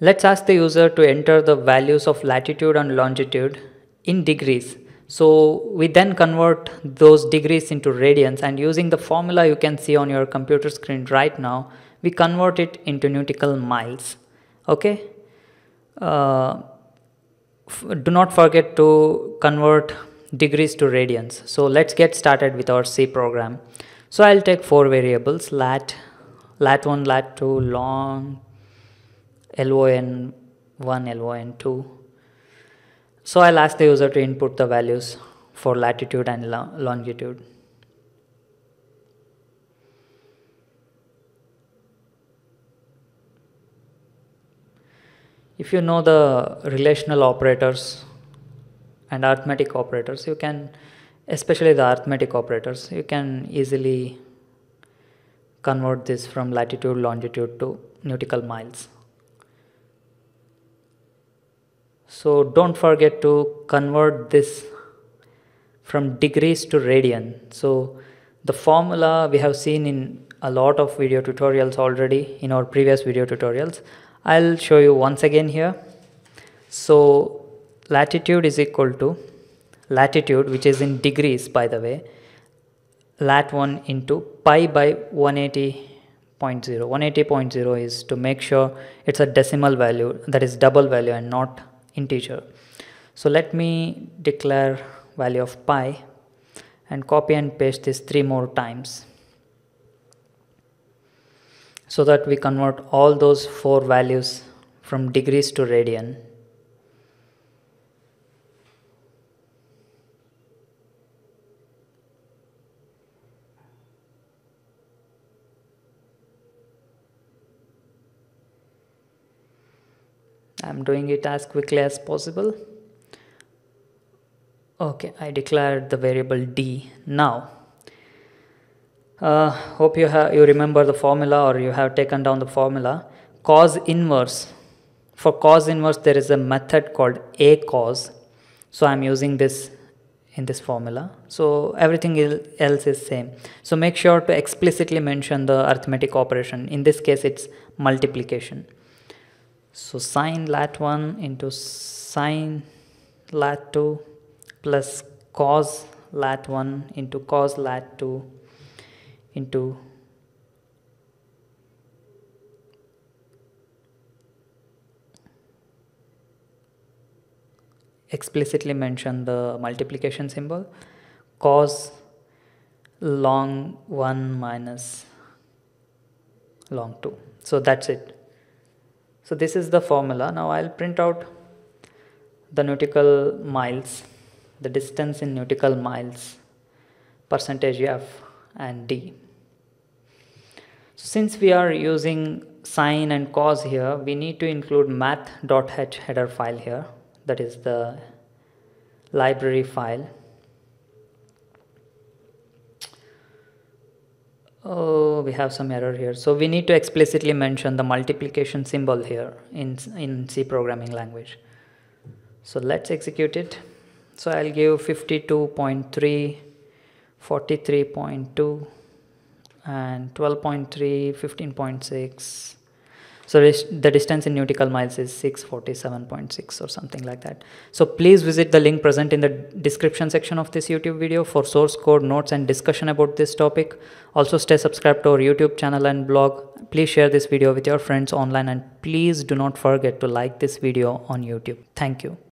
Let's ask the user to enter the values of latitude and longitude in degrees. So we then convert those degrees into radians and using the formula you can see on your computer screen right now, we convert it into nautical miles. Okay. Uh, do not forget to convert degrees to radians. So let's get started with our C program. So I'll take four variables lat, lat1, lat2, long, lon1, lon2. So I'll ask the user to input the values for latitude and longitude. If you know the relational operators and arithmetic operators, you can, especially the arithmetic operators, you can easily convert this from latitude, longitude to nautical miles. So don't forget to convert this from degrees to radian. So the formula we have seen in a lot of video tutorials already in our previous video tutorials. I'll show you once again here. So latitude is equal to latitude which is in degrees by the way lat1 into pi by 180.0 180.0 is to make sure it's a decimal value that is double value and not integer. So let me declare value of pi and copy and paste this three more times so that we convert all those four values from degrees to radian I'm doing it as quickly as possible. Okay I declared the variable d now. Uh, hope you have you remember the formula or you have taken down the formula. Cos inverse. For cos inverse there is a method called acos. So I'm using this in this formula. So everything else is same. So make sure to explicitly mention the arithmetic operation. In this case it's multiplication so sine lat1 into sine lat2 plus cos lat1 into cos lat2 into explicitly mention the multiplication symbol cos long 1 minus long 2 so that's it so this is the formula. Now I'll print out the nautical miles, the distance in nautical miles, percentage F and D. So since we are using sine and cos here, we need to include math.h header file here. That is the library file. oh we have some error here. So we need to explicitly mention the multiplication symbol here in in C programming language. So let's execute it. So I'll give 52.3 43.2 and 12.3 15.6 so the distance in nautical miles is 647.6 or something like that. So please visit the link present in the description section of this YouTube video for source code, notes and discussion about this topic. Also stay subscribed to our YouTube channel and blog. Please share this video with your friends online and please do not forget to like this video on YouTube. Thank you.